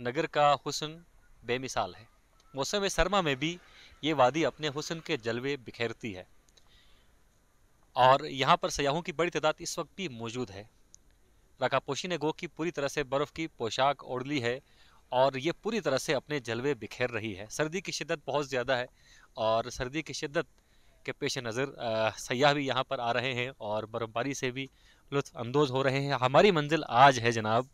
नगर का हुस्न बेमिसाल है। मौसम सरमा में भी ये वादी अपने हुसन के जलवे बिखेरती है। और यहाँ पर सयाहों की बड़ी तादाद इस वक्त भी मौजूद है। रकापोशी ने गो की पूरी तरह से बर्फ़ की पोशाक ओढ़ ली है और ये पूरी तरह से अपने जलवे बिखेर रही है। सर्दी की शिद्दत बहुत ज़्यादा है और सर्दी की शिद्दत के पेश नज़र सयाह भी यहाँ पर आ रहे हैं और बर्फ़बारी से भी लुत्फ अंदोज़ हो रहे हैं। हमारी मंजिल आज है जनाब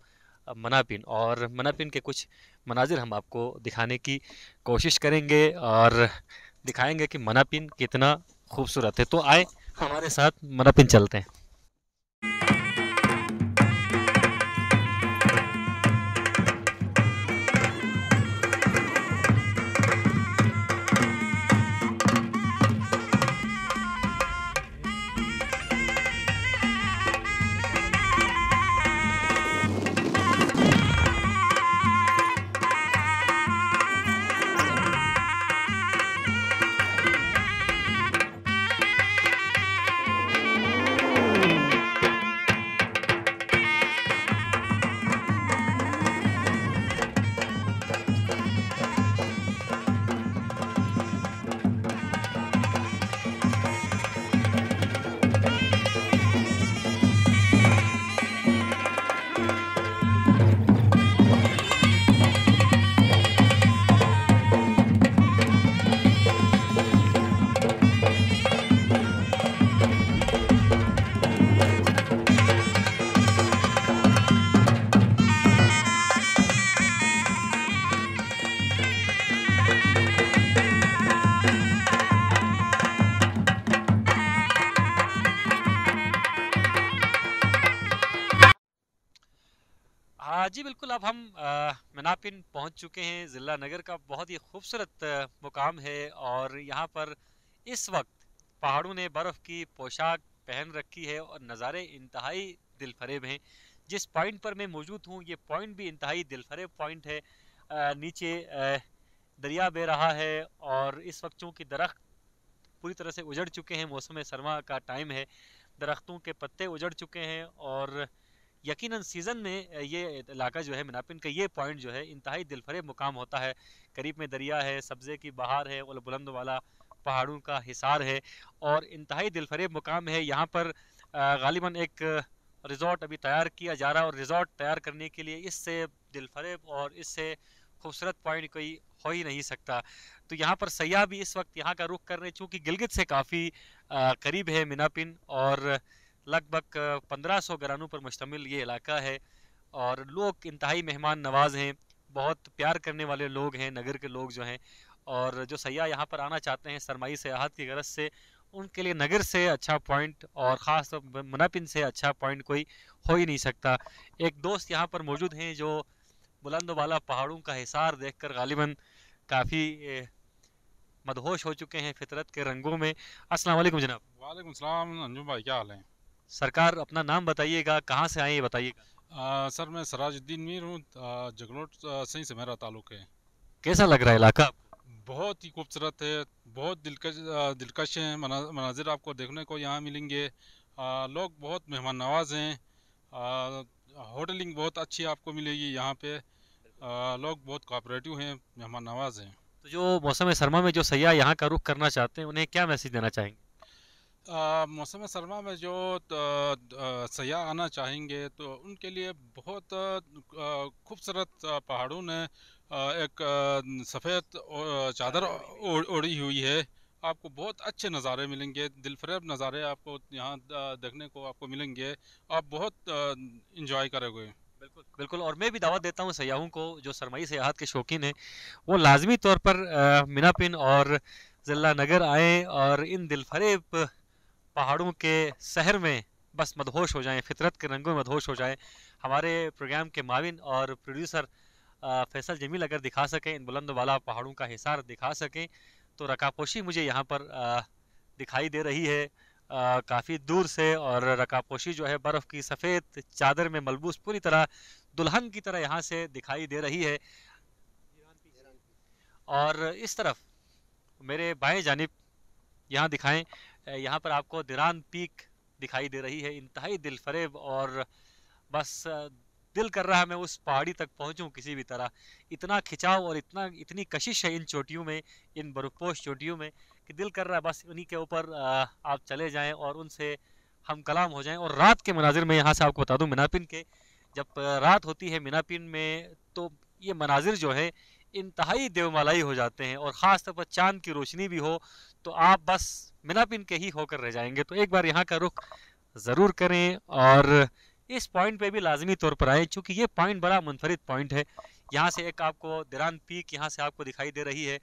मनापिन, और मनापिन के कुछ मनाजिर हम आपको दिखाने की कोशिश करेंगे और दिखाएँगे कि मनापिन कितना खूबसूरत है। तो आए हमारे साथ मनापिन चलते हैं। जी बिल्कुल अब हम मनापिन पहुँच चुके हैं। ज़िला नगर का बहुत ही खूबसूरत मुकाम है और यहाँ पर इस वक्त पहाड़ों ने बर्फ़ की पोशाक पहन रखी है और नज़ारे इंतहाई दिलफरेब हैं। जिस पॉइंट पर मैं मौजूद हूँ ये पॉइंट भी इंतहाई दिलफरेब पॉइंट है। आ, नीचे दरिया बह रहा है और इस वक्त चूँकि दरख्त पूरी तरह से उजड़ चुके हैं मौसम सरमा का टाइम है दरख्तों के पत्ते उजड़ चुके हैं और यकीनन सीज़न में ये इलाका जो है मिनापिन का ये पॉइंट जो है इंतहाई दिलफरेब मुकाम होता है। करीब में दरिया है, सब्ज़े की बहार है, और बुलंद वाला पहाड़ों का हिसार है, और इंतहाई दिलफरेब मुकाम है। यहाँ पर गालिबा एक रिज़ॉर्ट अभी तैयार किया जा रहा है, और रिज़ॉर्ट तैयार करने के लिए इससे दिलफरेब और इससे खूबसूरत पॉइंट कोई हो ही नहीं सकता। तो यहाँ पर सयाह भी इस वक्त यहाँ का रुख कर रहे हैं, चूँकि गिलगित से काफ़ी करीब है मिनापिन, और लगभग पंद्रह सौ घरानों पर मुश्तमिल ये इलाका है और लोग इंतहाई मेहमान नवाज़ हैं, बहुत प्यार करने वाले लोग हैं, नगर के लोग जो हैं और जो सयाह यहाँ पर आना चाहते हैं, सरमाई सयाहत की गरज से, उनके लिए नगर से अच्छा पॉइंट और ख़ास तौर मुनापिन से अच्छा पॉइंट कोई हो ही नहीं सकता। एक दोस्त यहाँ पर मौजूद हैं जो बुलंद वाला पहाड़ों का हिसार देख कर गालिबा काफ़ी मदहोश हो चुके हैं फितरत के रंगों में। वालेकुम जनाब। वालेकुम अंजुम भाई, क्या हाल है? सरकार अपना नाम बताइएगा कहाँ से आए ये बताइएगा। सर मैं सराजुद्दीन मीर हूँ जगलोट सही से मेरा ताल्लुक है। कैसा लग रहा है इलाका? बहुत ही खूबसूरत है बहुत दिलकश दिलकश हैं मनाजिर आपको देखने को यहाँ मिलेंगे। आ, लोग बहुत मेहमान नवाज़ हैं होटलिंग बहुत अच्छी आपको मिलेगी यहाँ पे। आ, लोग बहुत कोऑपरेटिव हैं मेहमान नवाज़ हैं। तो जो मौसम सरमा में जो सयाह यहाँ का रुख करना चाहते हैं उन्हें क्या मैसेज देना चाहेंगे? मौसम सरमा में जो सयाह आना चाहेंगे तो उनके लिए बहुत खूबसूरत पहाड़ों ने एक सफ़ेद चादर ओढ़ी हुई है। आपको बहुत अच्छे नज़ारे मिलेंगे दिलफरेब नज़ारे आपको यहाँ देखने को आपको मिलेंगे। आप बहुत इंजॉय करोगे बिल्कुल बिल्कुल और मैं भी दावत देता हूँ सयाहों को जो सरमाई सयाहत के शौकीन हैं वो लाजमी तौर पर मीनापिन और ज़िला नगर आएँ और इन दिलफरेब पहाड़ों के शहर में बस मदहोश हो जाएँ, फितरत के रंगों में मदहोश हो जाएँ। हमारे प्रोग्राम के माविन और प्रोड्यूसर फैसल जमील अगर दिखा सकें, इन बुलंद वाला पहाड़ों का हिसार दिखा सकें तो रकापोशी मुझे यहाँ पर दिखाई दे रही है। काफ़ी दूर से और रकापोशी जो है बर्फ़ की सफ़ेद चादर में मलबूस पूरी तरह दुल्हन की तरह यहाँ से दिखाई दे रही है। और इस तरफ़ मेरे बाएँ जानब यहाँ दिखाएँ यहाँ पर आपको दिरान पीक दिखाई दे रही है, इंतहाई दिलफरेब और बस दिल कर रहा है मैं उस पहाड़ी तक पहुंचूं किसी भी तरह। इतना खिंचाव और इतना, इतनी कशिश है इन चोटियों में, इन बर्फपोश चोटियों में, कि दिल कर रहा है बस उन्हीं के ऊपर आप चले जाएँ और उनसे हम कलाम हो जाएँ। और रात के मनाजिर में यहाँ से आपको बता दूँ, मिनापिन के, जब रात होती है मिनापिन में तो ये मनाजिर जो है इंतहाई देवमालाई हो जाते हैं और ख़ास तौर पर चाँद की रोशनी भी हो तो आप बस मिनापिन के ही होकर रह जाएँगे। तो एक बार यहाँ का रुख ज़रूर करें और इस पॉइंट पे भी लाजमी तौर पर आए क्योंकि ये पॉइंट बड़ा मुनफरद पॉइंट है। यहाँ से एक आपको दिरान पीक यहाँ से आपको दिखाई दे रही है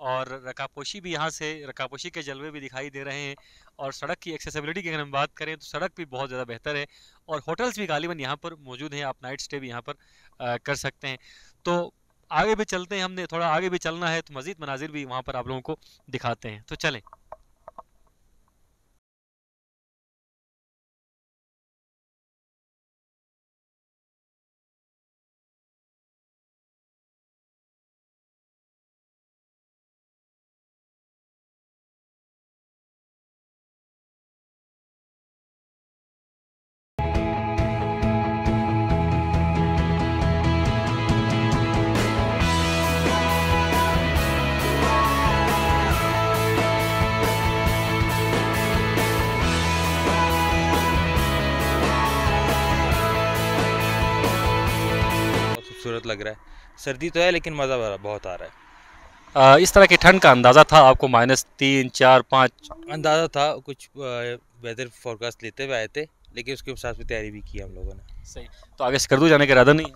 और रकापोशी भी यहाँ से रकापोशी के जलवे भी दिखाई दे रहे हैं और सड़क की एक्सेसिबिलिटी की अगर हम बात करें तो सड़क भी बहुत ज़्यादा बेहतर है और होटल्स भी गालिबा यहाँ पर मौजूद हैं आप नाइट स्टे भी यहाँ पर आ, कर सकते हैं। तो आगे भी चलते हैं, हमने थोड़ा आगे भी चलना है तो मज़ीद मनाजिर भी वहाँ पर आप लोगों को दिखाते हैं। तो चलें। लग रहा है। सर्दी तो है लेकिन मज़ा बहुत आ रहा है। आ, इस तरह की ठंड का अंदाज़ा था आपको? माइनस तीन चार पाँच? अंदाज़ा था कुछ वेदर फोरकास्ट लेते हुए आए थे लेकिन उसके साथ भी तैयारी भी की हम लोगों ने। सही। तो आगे स्कर्दू जाने का इरादा नहीं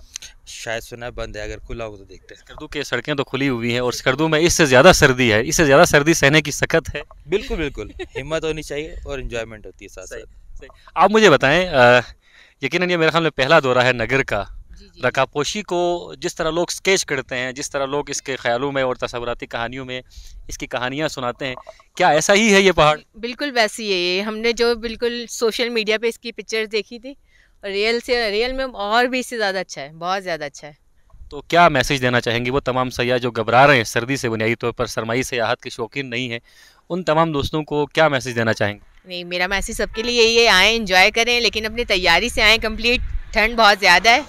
शायद सुना है बंद है अगर खुला हो तो देखते हैं। स्कर्दू की सड़कें तो खुली हुई हैं और स्कर्दू में इससे ज़्यादा सर्दी है। इससे ज़्यादा सर्दी सहने की सख्त है। बिल्कुल बिल्कुल। हिम्मत होनी चाहिए और इन्जॉयमेंट होती है साथ साथ आप मुझे बताएँ यकीन ये मेरे ख्याल में पहला दौरा है नगर का। रकापोशी को जिस तरह लोग स्केच करते हैं जिस तरह लोग इसके ख्यालों में और तस्वुराती कहानियों में इसकी कहानियाँ सुनाते हैं क्या ऐसा ही है ये पहाड़? बिल्कुल वैसी है ये। हमने जो बिल्कुल सोशल मीडिया पे इसकी पिक्चर्स देखी थी रियल से रियल में और भी इससे ज़्यादा अच्छा है बहुत ज़्यादा अच्छा है। तो क्या मैसेज देना चाहेंगे वो तमाम सयाह जो घबरा रहे हैं सर्दी से बुनियादी तौर पर सरमाई सयाहत के शौकीन नहीं है उन तमाम दोस्तों को क्या मैसेज देना चाहेंगे? नहीं मेरा मैसेज सबके लिए यही है आएँ इंजॉय करें लेकिन अपनी तैयारी से आएँ कंप्लीट ठंड बहुत ज़्यादा है।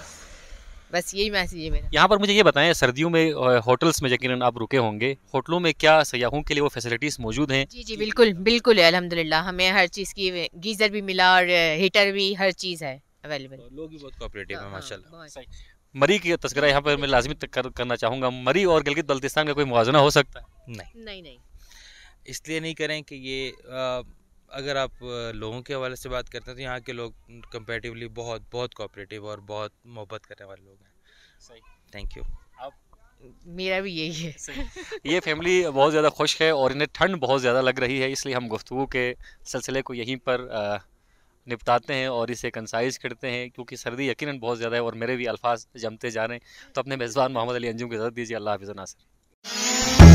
बस यही मैसेज है मेरा। यहाँ पर मुझे ये बताएँ सर्दियों में होटल्स में यकीन आप रुके होंगे होटलों में क्या सयाहों के लिए वो फैसिलिटीज़ मौजूद हैं? जी जी बिल्कुल बिल्कुल है अल्हम्दुलिल्लाह हमें हर चीज़ की गीज़र भी मिला और हीटर भी हर चीज़ है अवेलेबल लोग भी बहुत कोऑपरेटिव है हाँ, माशाल्लाह। मरी की तस्करा यहाँ पर मैं लाजमी कर, करना चाहूँगा। मरी और गिलगित बल्तिस्तान का कोई मुवजना हो सकता है? नहीं। नहीं नहीं। इसलिए नहीं करें कि ये अगर आप लोगों के हवाले से बात करते हैं तो यहाँ के लोग कंपेरेटिवली बहुत बहुत कोऑपरेटिव और बहुत मोहब्बत करने वाले लोग हैं। सही। थैंक यू आप? मेरा भी यही है। ये फैमिली बहुत ज़्यादा खुश है और इन्हें ठंड बहुत ज़्यादा लग रही है इसलिए हम गुफ्तु के सिलसिले को यहीं पर निपटाते हैं और इसे कंसाइज करते हैं क्योंकि सर्दी यकीनन बहुत ज़्यादा है और मेरे भी अल्फाज जमते जा रहे हैं। तो अपने मेज़बान मोहम्मद अली अंजुम की इजाज़त दीजिए। अल्लाह हाफिज़ नासिर।